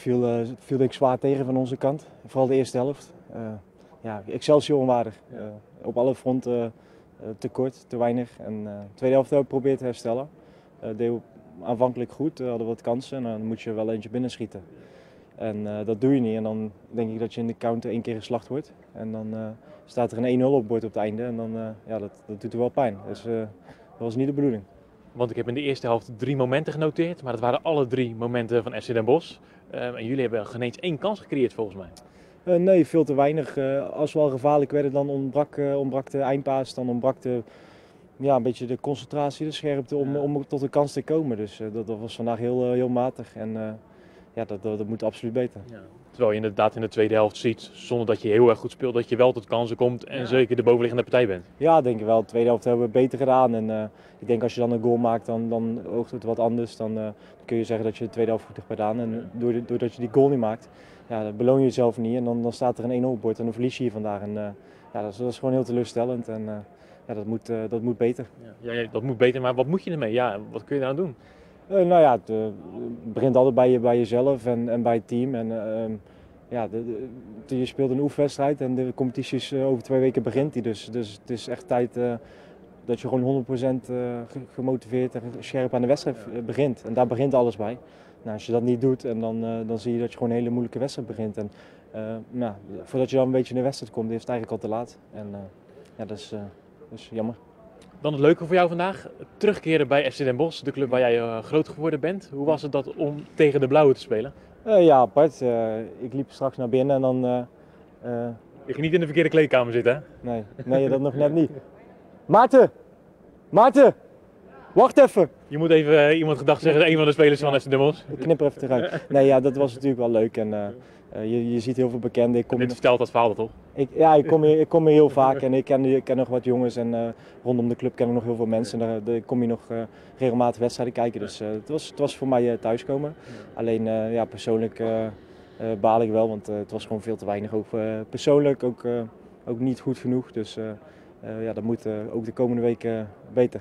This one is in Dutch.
viel, uh, viel denk ik zwaar tegen van onze kant. Vooral de eerste helft. Uh, ja, Excelsior onwaardig. Uh, op alle fronten te kort, te weinig. En de tweede helft hebben we geprobeerd te herstellen. Deed aanvankelijk goed, we hadden wat kansen en dan moet je wel eentje binnenschieten. En dat doe je niet en dan denk ik dat je in de counter één keer geslacht wordt. En dan staat er een 1-0 op bord op het einde en dan ja, dat, dat doet er wel pijn. Dus dat was niet de bedoeling. Want ik heb in de eerste helft drie momenten genoteerd, maar dat waren alle drie momenten van FC Den Bosch. Uh, en jullie hebben geen eens één kans gecreëerd volgens mij. Uh, nee, veel te weinig. Uh, als we al gevaarlijk werden, dan ontbrak, ontbrak de eindpaas, dan ontbrak de, ja, een beetje de concentratie, de scherpte om, om tot een kans te komen. Dus dat, dat, was vandaag heel, heel matig en ja, dat, dat, dat, moet absoluut beter. Ja. Terwijl je inderdaad in de tweede helft ziet, zonder dat je heel erg goed speelt, dat je wel tot kansen komt en ja. zeker de bovenliggende partij bent. Ja, denk ik wel. De tweede helft hebben we beter gedaan. En uh, ik denk als je dan een goal maakt, dan, dan oogt het wat anders. Dan, uh, kun je zeggen dat je de tweede helft goed hebt gedaan. En door, doordat je die goal niet maakt, ja, dan beloon je jezelf niet. En dan, dan staat er een 1-0 bord en dan verlies je hier vandaag. En uh, ja, dat is, dat is gewoon heel teleurstellend. En ja, dat moet, dat moet beter. Ja, ja, dat moet beter, maar wat moet je ermee? Ja, wat kun je daar doen? Nou ja, het begint altijd bij, je, bij jezelf en, en bij het team. En, ja, de, de, je speelt een oefenwedstrijd en de competitie is over twee weken begint die. Dus, dus het is echt tijd uh, dat je gewoon 100% uh, gemotiveerd en scherp aan de wedstrijd begint. En daar begint alles bij. Nou, als je dat niet doet, en dan, dan zie je dat je gewoon een hele moeilijke wedstrijd begint. En nou, voordat je dan een beetje in de wedstrijd komt, is het eigenlijk al te laat. En ja, dat is, dat is jammer. Dan het leuke voor jou vandaag, terugkeren bij FC Den Bosch, de club waar jij groot geworden bent. Hoe was het dat om tegen de Blauwe te spelen? Uh, ja, apart. Uh, ik liep straks naar binnen en dan... Je ging niet in de verkeerde kleedkamer zitten, hè? Nee, nee dat nog net niet. Maarten! Maarten! Wacht even! Je moet even iemand gedacht zeggen, een van de spelers van FC Bosch. Ik knip er even eruit. Nee, ja, dat was natuurlijk wel leuk. En, uh, je, je ziet heel veel bekenden. Ik kom dit vertelt dat verhaal toch? Ik, ja, ik kom, hier, ik kom hier heel vaak en ik ken, ik ken nog wat jongens en rondom de club ken ik nog heel veel mensen. En daar, daar kom je nog regelmatig wedstrijden kijken. Dus het, was, het was voor mij thuiskomen. Alleen ja, persoonlijk baal ik wel, want het was gewoon veel te weinig. Ook persoonlijk ook, ook niet goed genoeg. Dus ja, dat moet ook de komende weken beter.